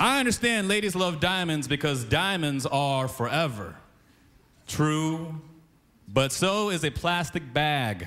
I understand ladies love diamonds because diamonds are forever. True, but so is a plastic bag.